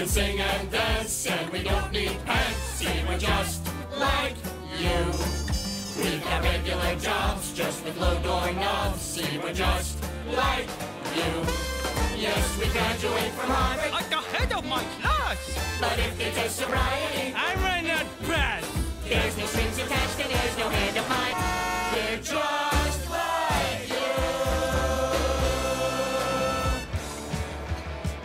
can sing and dance, and we don't need pants. See, we're just like you. We've got regular jobs, just with low door knobs. See, we're just like you. Yes, we graduate from Harvard, At the head of my class! but if it's a sobriety, I ran that pass! there's no strings attached and there's no hand of mine. We're just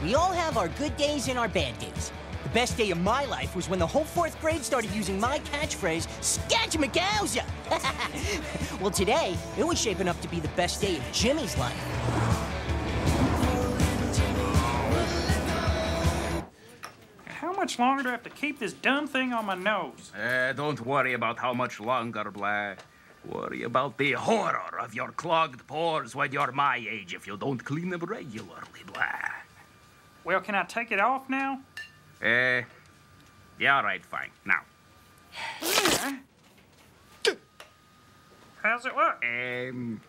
We all have our good days and our bad days. The best day of my life was when the whole fourth grade started using my catchphrase, Sketchamagowza! well, today, it was shaping up to be the best day of Jimmy's life. How much longer do I have to keep this dumb thing on my nose? Uh, don't worry about how much longer, Blah. Worry about the horror of your clogged pores when you're my age if you don't clean them regularly, Blah. Well, can I take it off now? Uh, yeah, all right, fine. Now, How's it look? um,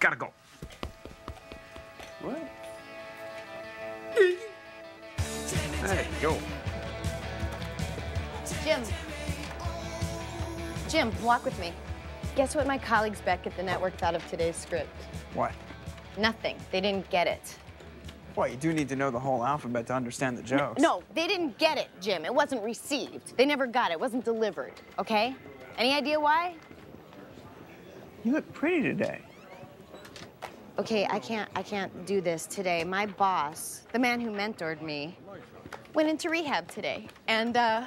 gotta go. What? Hey, go. Jim. Jim, walk with me. Guess what my colleagues back at the network thought of today's script? What? Nothing. They didn't get it. What, you do need to know the whole alphabet to understand the jokes. No, they didn't get it, Jim. It wasn't received. They never got it. It wasn't delivered. Okay? Any idea why? You look pretty today. Okay, I can't I can't do this today. My boss, the man who mentored me, went into rehab today. And uh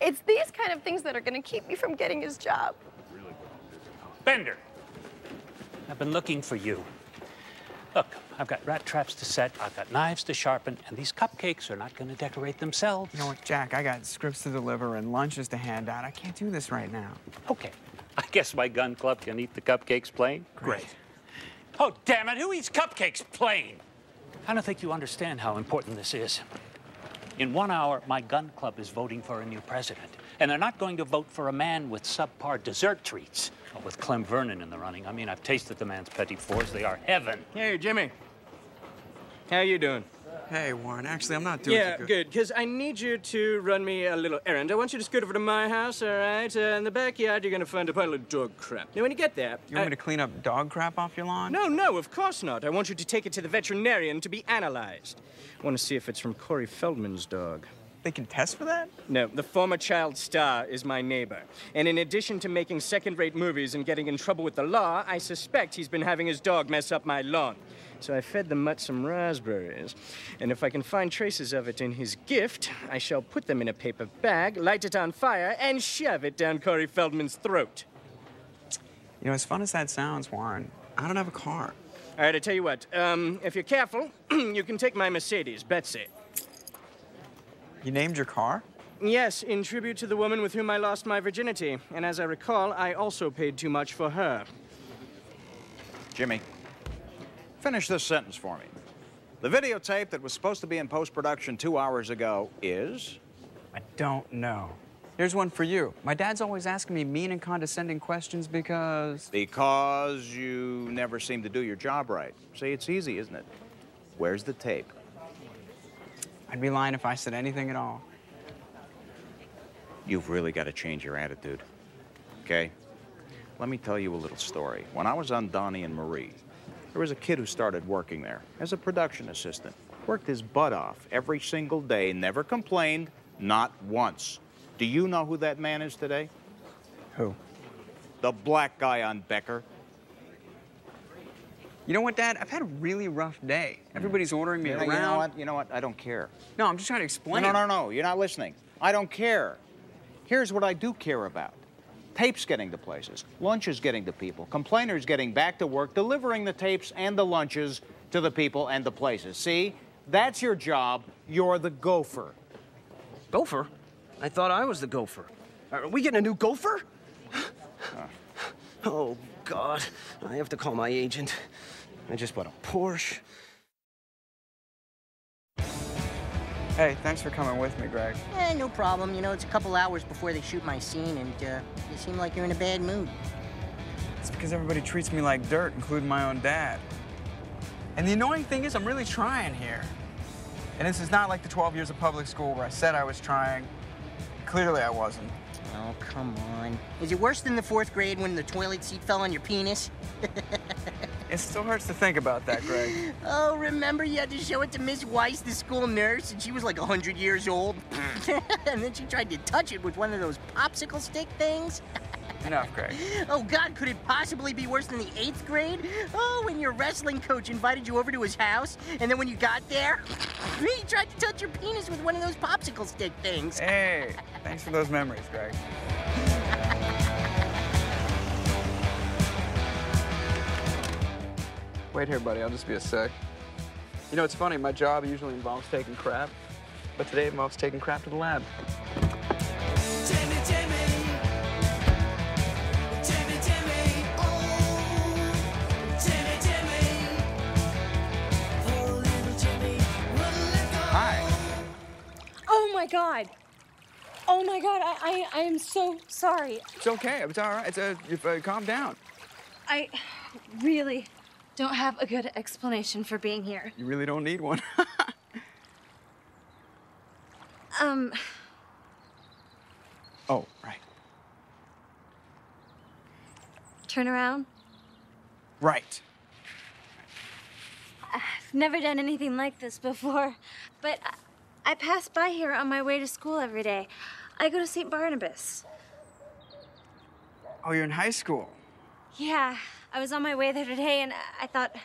it's these kind of things that are gonna keep me from getting his job. Bender, I've been looking for you. Look, I've got rat traps to set, I've got knives to sharpen, and these cupcakes are not going to decorate themselves. You know what, Jack? I got scripts to deliver and lunches to hand out. I can't do this right now. Okay, I guess my gun club can eat the cupcakes plain. Great. Oh, damn it, who eats cupcakes plain? I don't think you understand how important this is. In one hour, my gun club is voting for a new president. And they're not going to vote for a man with subpar dessert treats. Well, with Clem Vernon in the running, I mean, I've tasted the man's petit fours. They are heaven. Hey, Jimmy. How you doing? Hey, Warren, actually, I'm not doing Yeah, too good, because I need you to run me a little errand. I want you to scoot over to my house, all right? Uh, in the backyard, you're going to find a pile of dog crap. Now, when you get there... You want I- me to clean up dog crap off your lawn? No, no, of course not. I want you to take it to the veterinarian to be analyzed. I want to see if it's from Corey Feldman's dog. They can test for that? No, the former child star is my neighbor. And in addition to making second rate movies and getting in trouble with the law, I suspect he's been having his dog mess up my lawn. So I fed the mutt some raspberries. And if I can find traces of it in his gift, I shall put them in a paper bag, light it on fire, and shove it down Corey Feldman's throat. You know, as fun as that sounds, Warren, I don't have a car. All right, I tell you what, um, if you're careful, you can take my Mercedes, Betsy. You named your car? Yes, in tribute to the woman with whom I lost my virginity. And as I recall, I also paid too much for her. Jimmy, finish this sentence for me. The videotape that was supposed to be in post production two hours ago is. I don't know. Here's one for you. My dad's always asking me mean and condescending questions because. Because you never seem to do your job right. See, it's easy, isn't it? Where's the tape? I'd be lying if I said anything at all. You've really got to change your attitude. Okay? Let me tell you a little story. When I was on Donnie and Marie, there was a kid who started working there as a production assistant. Worked his butt off every single day, never complained, not once. Do you know who that man is today? Who? The black guy on Becker. You know what, Dad? I've had a really rough day. Mm. Everybody's ordering me You know, around. you know what? You know what? I don't care. No, I'm just trying to No, explain. no, no, no. You're not listening. I don't care. Here's what I do care about. Tapes getting to places, lunches getting to people, complainers getting back to work, delivering the tapes and the lunches to the people and the places. See? That's your job. You're the gopher. Gopher? I thought I was the gopher. Are we getting a new gopher? oh, God. I have to call my agent. I just bought a Porsche. Hey, thanks for coming with me, Greg. Eh, no problem. You know, it's a couple hours before they shoot my scene, and uh, you seem like you're in a bad mood. It's because everybody treats me like dirt, including my own dad. And the annoying thing is, I'm really trying here. And this is not like the 12 years of public school where I said I was trying. Clearly I wasn't. Oh, come on. Is it worse than the fourth grade when the toilet seat fell on your penis? It still hurts to think about that, Greg. oh, remember you had to show it to Miss Weiss, the school nurse, and she was like 100 years old? and then she tried to touch it with one of those popsicle stick things? Enough, Greg. Oh, God, could it possibly be worse than the eighth grade? Oh, when your wrestling coach invited you over to his house, and then when you got there, he tried to touch your penis with one of those popsicle stick things. Hey, thanks for those memories, Greg. Wait here, buddy. I'll just be a sec. You know, it's funny. My job usually involves taking crap, but today it involves taking crap to the lab. Hi. Oh my god. Oh my god, I, I, I am so sorry. It's okay. It's all right. It's a, if, uh, calm down. I really don't have a good explanation for being here. You really don't need one. Um, oh, right. turn around. Right. I've never done anything like this before, but I, I pass by here on my way to school every day. I go to St. Barnabas. Oh, you're in high school. Yeah, I was on my way there today and I thought,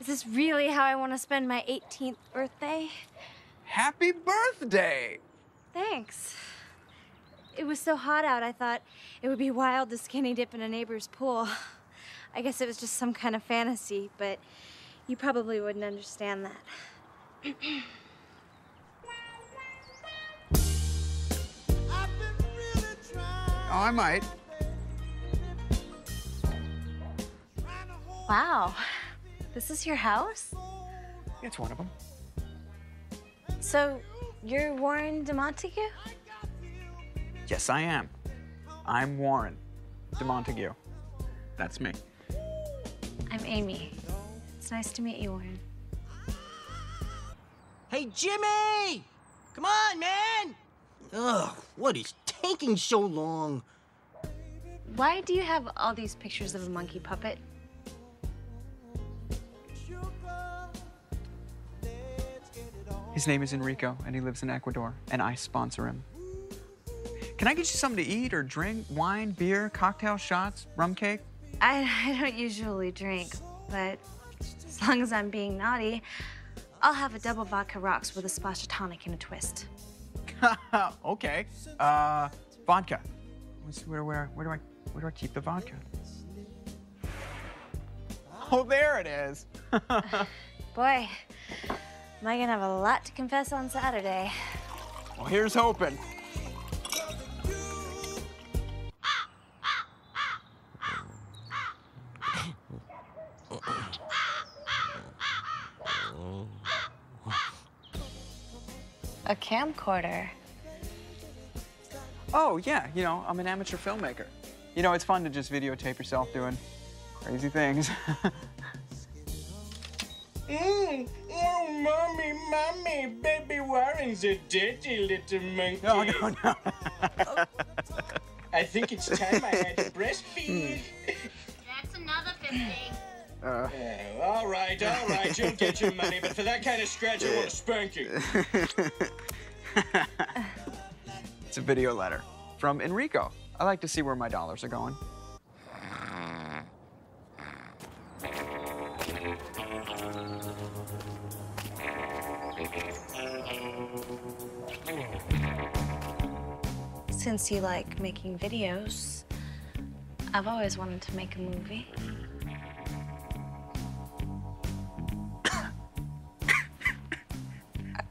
is this really how I want to spend my 18th birthday? Happy birthday! Thanks. It was so hot out, I thought it would be wild to skinny dip in a neighbor's pool. I guess it was just some kind of fantasy, but you probably wouldn't understand that. Oh, I might. Wow. This is your house? It's one of them. So, you're Warren de Montague? Yes, I am. I'm Warren de Montague. That's me. I'm Amy. It's nice to meet you, Warren. Hey, Jimmy! Come on, man! Ugh, what is taking so long? Why do you have all these pictures of a monkey puppet? His name is Enrico, and he lives in Ecuador, and I sponsor him. Can I get you something to eat or drink? Wine, beer, cocktail shots, rum cake? I, I don't usually drink, but as long as I'm being naughty, I'll have a double vodka rocks with a splash of tonic and a twist. okay. Uh, vodka. Where, where, where do I, where do I keep the vodka? Oh, there it is. Boy, am I gonna have a lot to confess on Saturday. Well, here's hoping. A camcorder. Oh, yeah, you know, I'm an amateur filmmaker. You know, it's fun to just videotape yourself doing crazy things. Mm. Oh, mommy, mommy, baby Warren's a dirty little monkey. No, no, no. I think it's time I had to breastfeed. That's another 50. Uh, Oh, all right, all right, you'll get your money, but for that kind of scratch, I want a spanking. it's a video letter from Enrico. I like to see where my dollars are going. Since you like making videos, I've always wanted to make a movie.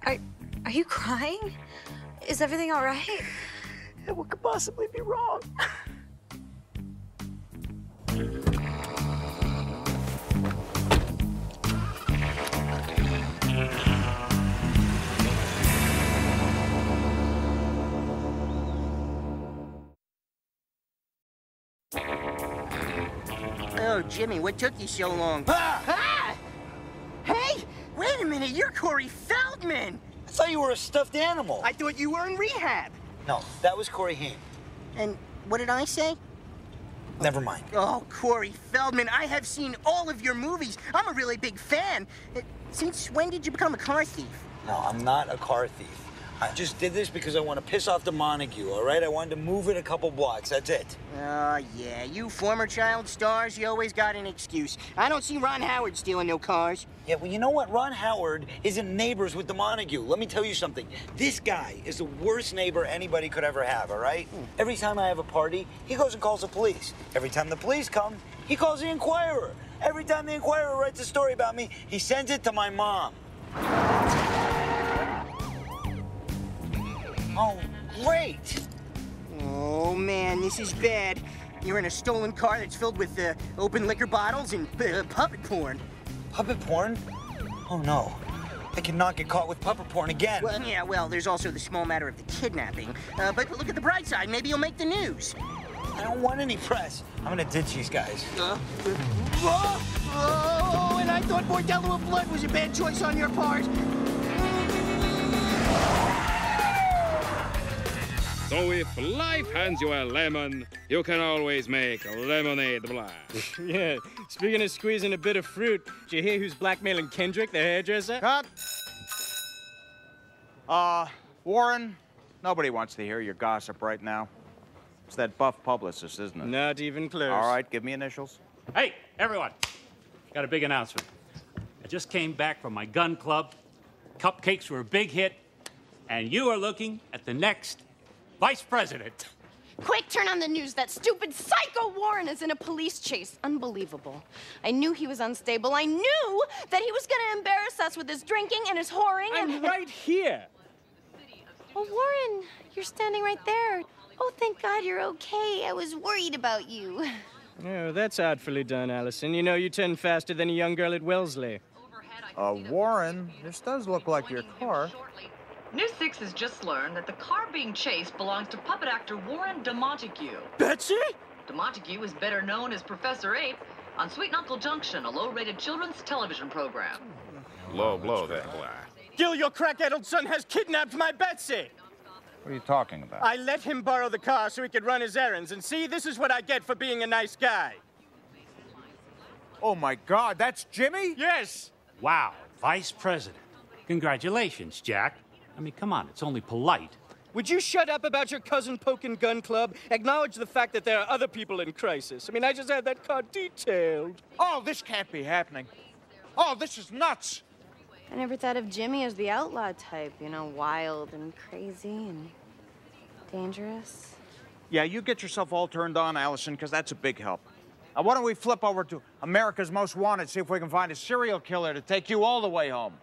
are, are you crying? Is everything all right? Yeah, What could possibly be wrong? Oh, Jimmy, what took you so long? Ah! Hey, wait a minute, you're Corey Feldman! I thought you were a stuffed animal. I thought you were in rehab. No, that was Corey Haim. And what did I say? Never mind. Oh, Corey Feldman, I have seen all of your movies. I'm a really big fan. Uh, Since when did you become a car thief? No, I'm not a car thief. I just did this because I want to piss off DeMontague, all right? I wanted to move it a couple blocks. That's it. Oh, yeah, you former child stars, you always got an excuse. I don't see Ron Howard stealing no cars. Yeah, well, you know what? Ron Howard isn't neighbors with DeMontague. Let me tell you something. This guy is the worst neighbor anybody could ever have, all right? Hmm. Every time I have a party, he goes and calls the police. Every time the police come, he calls the Inquirer. Every time the Inquirer writes a story about me, he sends it to my mom. Oh, great! Oh, man, this is bad. You're in a stolen car that's filled with uh, open liquor bottles and uh, puppet porn. Puppet porn? Oh, no. I cannot get caught with puppet porn again. Well, yeah, well, there's also the small matter of the kidnapping. Uh, but look at the bright side. Maybe you'll make the news. I don't want any press. I'm gonna ditch these guys. Uh, oh, oh, and I thought Bordello of Blood was a bad choice on your part. So if life hands you a lemon, you can always make lemonade Blah. yeah, speaking of squeezing a bit of fruit, did you hear who's blackmailing Kendrick, the hairdresser? Cut! Uh, Warren, nobody wants to hear your gossip right now. It's that buff publicist, isn't it? Not even close. All right, give me initials. Hey, everyone. Got a big announcement. I just came back from my gun club. Cupcakes were a big hit. And you are looking at the next vice president. Quick, turn on the news. That stupid psycho Warren is in a police chase. Unbelievable. I knew he was unstable. I knew that he was going to embarrass us with his drinking and his whoring. I'm and... right here. Oh, Warren, you're standing right there. Oh, thank God you're okay. I was worried about you. Oh, that's artfully done, Allison. You know you turn faster than a young girl at Wellesley. Uh, Warren, this does look like your car. News 6 has just learned that the car being chased belongs to puppet actor Warren DeMontague. Betsy? DeMontague is better known as Professor Ape on Sweetknuckle Junction, a low-rated children's television program. Low blow that Blah. Gil, your crack-addled son has kidnapped my Betsy. What are you talking about? I let him borrow the car so he could run his errands, and see, this is what I get for being a nice guy. Oh my God, that's Jimmy? Yes. Wow, vice president. Congratulations, Jack. I mean, come on, it's only polite. Would you shut up about your cousin Pokin Gun Club? Acknowledge the fact that there are other people in crisis. I mean, I just had that car detailed. Oh, this can't be happening. Oh, this is nuts. I never thought of Jimmy as the outlaw type, you know, wild and crazy and dangerous. Yeah, you get yourself all turned on, Allison, because that's a big help. Now, why don't we flip over to America's Most Wanted, see if we can find a serial killer to take you all the way home?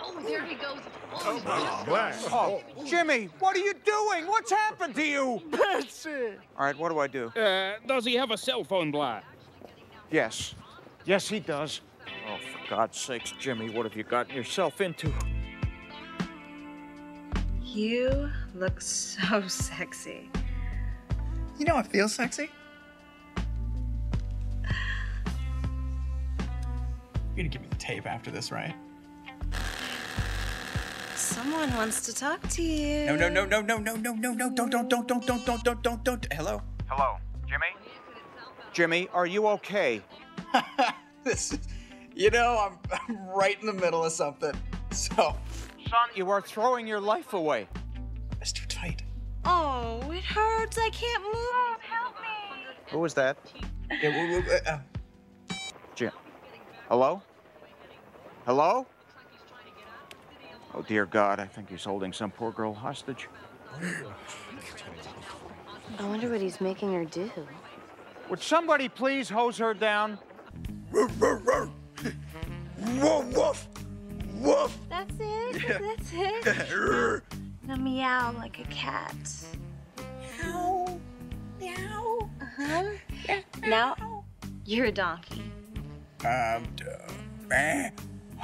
Oh, there he goes. Oh, oh, Jimmy, what are you doing? What's happened to you? Betsy! All right, what do I do? Uh, does he have a cell phone, Blah? Yes. Yes, he does. Oh, for God's sakes, Jimmy, what have you gotten yourself into? You look so sexy. You know I feel sexy? You're gonna give me the tape after this, right? Someone wants to talk to you. No, no, no, no, no, no, no, no, no, don't, don't, don't, don't, don't, don't, don't, don't, don't. Hello? Hello, Jimmy? Jimmy, are you okay? this is, you know, I'm, I'm right in the middle of something. So. Son, you are throwing your life away. It's too tight. Oh, it hurts. I can't move. Help me. Who was that? Yeah, w- w- uh, Jim. Hello? Hello? Oh, dear God, I think he's holding some poor girl hostage. I wonder what he's making her do. Would somebody please hose her down? Woof, woof, woof. That's it. That's it. now meow like a cat. Meow. Meow. Uh-huh. Now you're a donkey. Um, d- eh,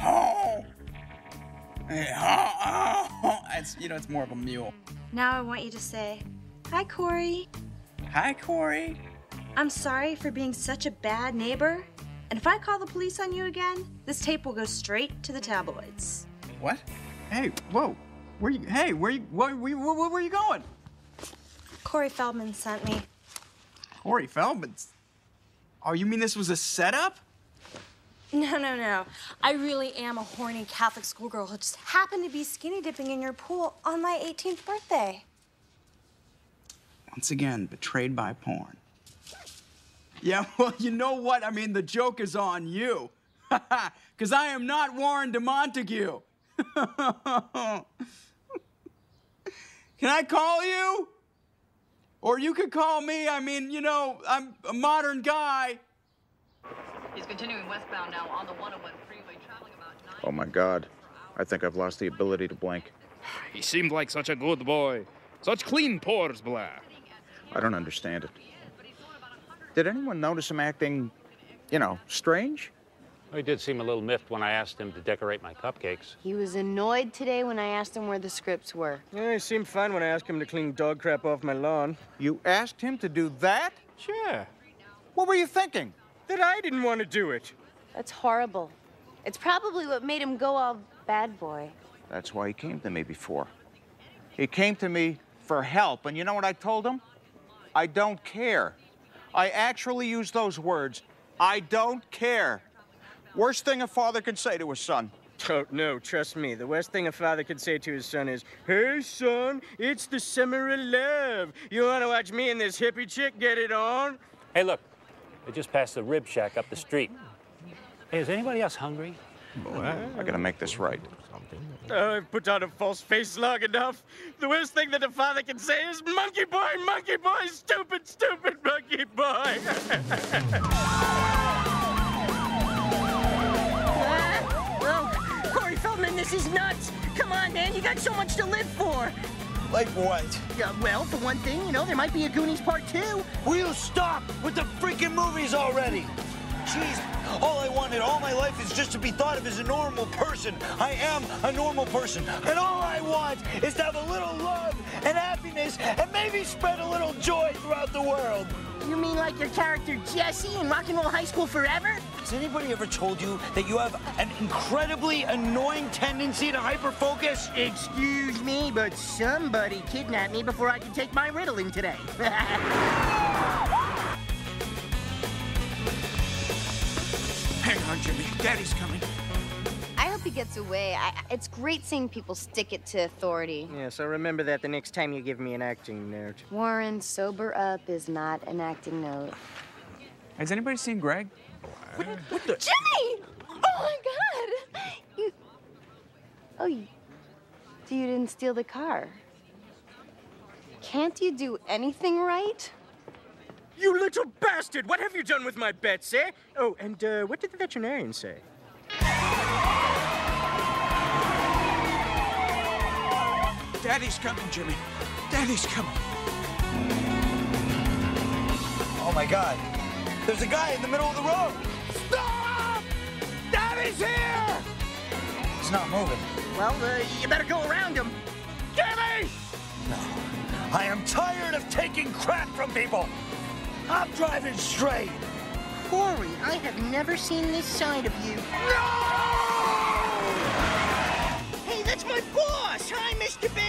oh. It's, you know, it's more of a mule. Now I want you to say, Hi, Corey. Hi, Corey. I'm sorry for being such a bad neighbor. And if I call the police on you again, this tape will go straight to the tabloids. What? Hey, whoa. Where you? Hey, where you? Where, where, where, where were you going? Corey Feldman sent me. Corey Feldman? Oh, you mean this was a setup? No, no, no. I really am a horny Catholic schoolgirl who just happened to be skinny dipping in your pool on my 18th birthday. Once again, betrayed by porn. Yeah, well, you know what? I mean, the joke is on you. Because I am not Warren de Montague. Can I call you? Or you could call me. I mean, you know, I'm a modern guy. He's continuing westbound now on the 101 freeway, traveling about nine. Oh my God. I think I've lost the ability to blink. He seemed like such a good boy. Such clean pores, blah. I don't understand it. Did anyone notice him acting, you know, strange? He did seem a little miffed when I asked him to decorate my cupcakes. He was annoyed today when I asked him where the scripts were. Yeah, he seemed fine when I asked him to clean dog crap off my lawn. You asked him to do that? Sure. What were you thinking? That I didn't want to do it. That's horrible. It's probably what made him go all bad boy. That's why he came to me before. He came to me for help, and you know what I told him? I don't care. I actually used those words. I don't care. Worst thing a father can say to his son. Oh, no, trust me. The worst thing a father could say to his son is, Hey, son, it's the summer of love. You want to watch me and this hippie chick get it on? Hey, look, they just passed the rib shack up the street. Hey, is anybody else hungry? I gotta make this right. Oh, I've put on a false face long enough. The worst thing that a father can say is, Monkey boy, monkey boy, stupid, stupid monkey boy. Oh, Corey Feldman, this is nuts. Come on, man, you got so much to live for. Like what? Uh, well, for one thing, you know, there might be a Goonies Part 2. Will you stop with the freaking movies already? Jeez, all I all my life is just to be thought of as a normal person. I am a normal person. And all I want is to have a little love and happiness and maybe spread a little joy throughout the world. You mean like your character Jesse in Rock and Roll High School Forever? Has anybody ever told you that you have an incredibly annoying tendency to hyperfocus? Excuse me, but somebody kidnapped me before I could take my Ritalin today. Hang on, Jimmy. Daddy's coming. I hope he gets away. I, it's great seeing people stick it to authority. yeah, so remember that the next time you give me an acting note. Warren, sober up is not an acting note. Has anybody seen Greg? Jimmy! Oh my God! You. Oh, you. So you didn't steal the car? Can't you do anything right? You little bastard! What have you done with my bets, eh? Oh, and uh, what did the veterinarian say? Daddy's coming, Jimmy. Daddy's coming. Oh my god. There's a guy in the middle of the road. Stop! Daddy's here! He's not moving. Well, uh, you better go around him. Jimmy! No. I am tired of taking crap from people. I'm driving straight. Corey, I have never seen this side of you. No! Hey, that's my boss! Hi, Mr. Bear!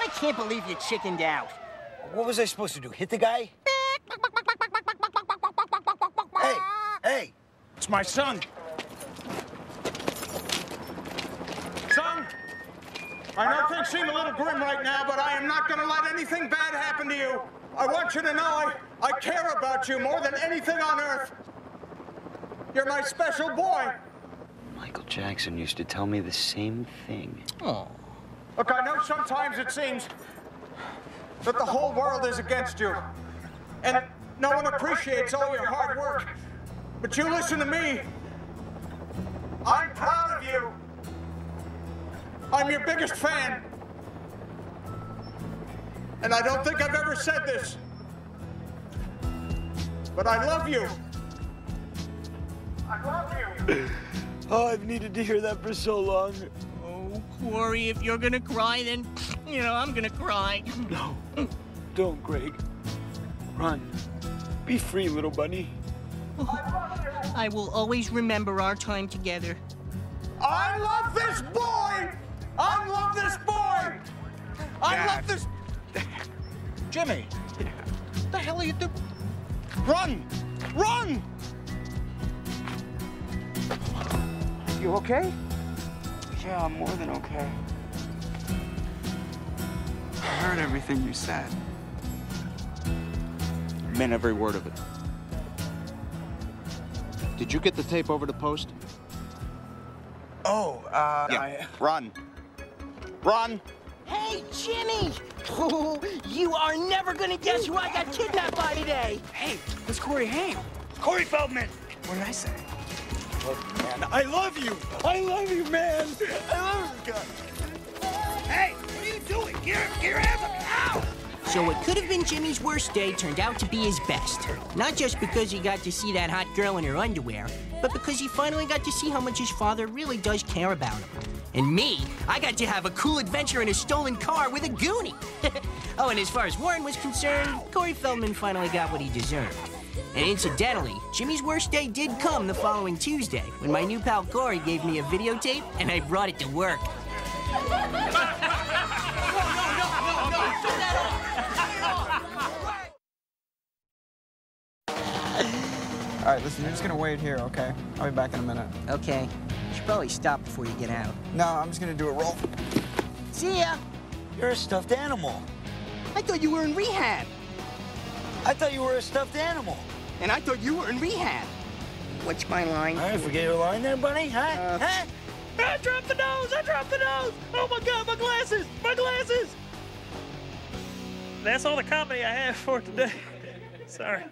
I can't believe you chickened out. What was I supposed to do? Hit the guy? Hey, hey, It's my son. Son, I know things seem a little grim right now, but I am not going to let anything bad happen to you. I want you to know I, I care about you more than anything on earth. You're my special boy. Michael Jackson used to tell me the same thing. Oh. Look, I know sometimes it seems that the whole world is against you. And no one appreciates all your hard work. But you listen to me. I'm proud. I'm your biggest fan. And I don't think I've ever said this. But I love you. I love you. Oh, I've needed to hear that for so long. Oh, Corey, if you're gonna cry, then, you know, I'm gonna cry. No. Don't, Greg. Run. Be free, little bunny. I will always remember our time together. I love this boy! I love this boy! I love this. Jimmy, what the hell are you doing? Run! Run! You okay? Yeah, I'm more than okay. I heard everything you said. Meant every word of it. Did you get the tape over to Post? Oh, uh, Yeah. I- Run. Run. Hey, Jimmy! Oh, you are never gonna guess who I got kidnapped by today! Hey, it's Corey Haim. Corey Feldman. What did I say? Look, Man, I love you. I love you, man. I love you, God. Hey, what are you doing? Get your, get your hands up. Ow! So what could have been Jimmy's worst day turned out to be his best. Not just because he got to see that hot girl in her underwear, but because he finally got to see how much his father really does care about him. And me, I got to have a cool adventure in a stolen car with a goonie. oh, and as far as Warren was concerned, Corey Feldman finally got what he deserved. And incidentally, Jimmy's worst day did come the following Tuesday when my new pal Corey gave me a videotape and I brought it to work. All right, listen, you're just gonna wait here, okay? I'll be back in a minute. Okay. You should probably stop before you get out. No, I'm just gonna do a roll. See ya! You're a stuffed animal. I thought you were in rehab. I thought you were a stuffed animal. And I thought you were in rehab. What's my line? All right, forget your line there, buddy, huh? Uh, huh? I dropped the nose. I dropped the nose. Oh my God, my glasses. My glasses. That's all the comedy I have for today. Sorry.